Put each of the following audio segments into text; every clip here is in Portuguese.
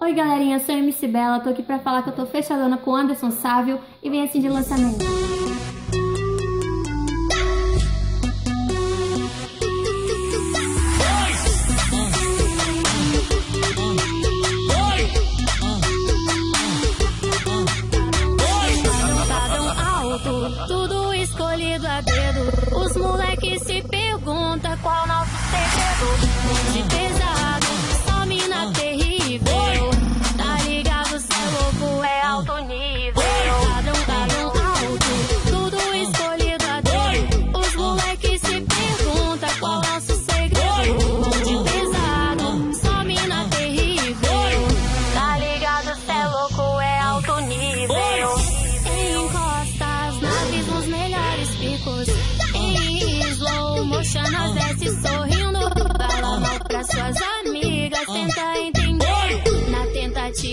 Oi galerinha, sou a MC Bela, tô aqui pra falar que eu tô fechadona com o Anderson Sávio e vem assim de lançamento. Alto, tudo escolhido a dedo. Os moleques se perguntam qual nosso segredo. De pesado,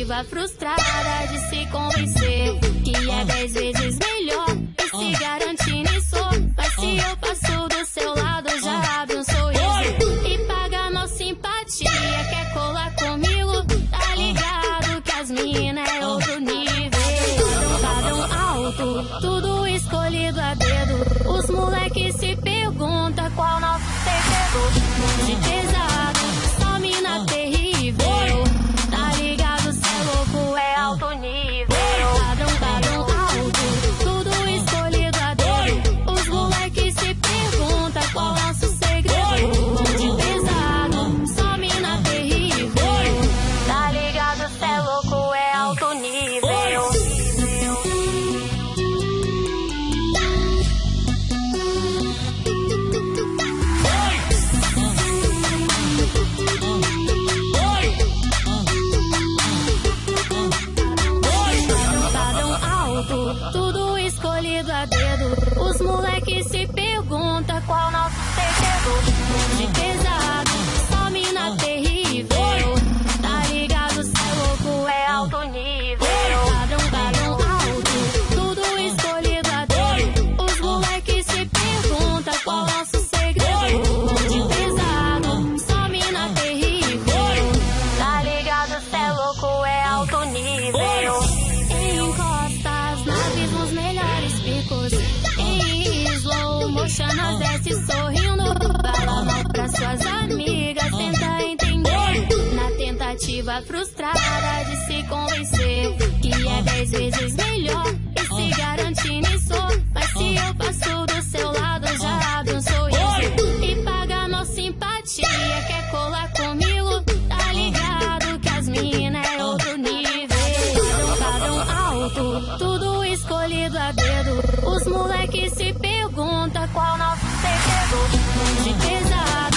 tentativa frustrada de se convencer. sorrindo. Fala mal pra suas amigas, tenta entender. Na tentativa frustrada de se convencer que é dez vezes melhor e se garantir escolhido a dedo. Os moleques se perguntam qual nosso segredo. De pesado.